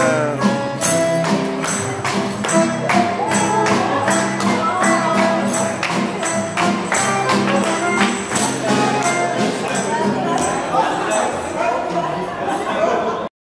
town.